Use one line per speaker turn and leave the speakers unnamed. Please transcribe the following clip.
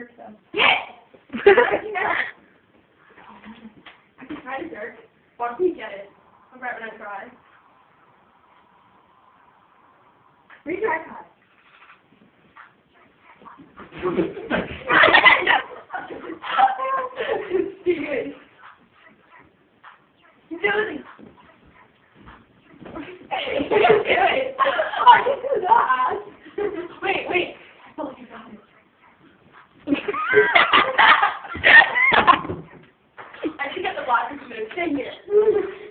jerk though.
Yeah.
I can try to jerk. Watch me get it. I'm right when I try. Read your iPad. Stupid. You do box is going to sing it.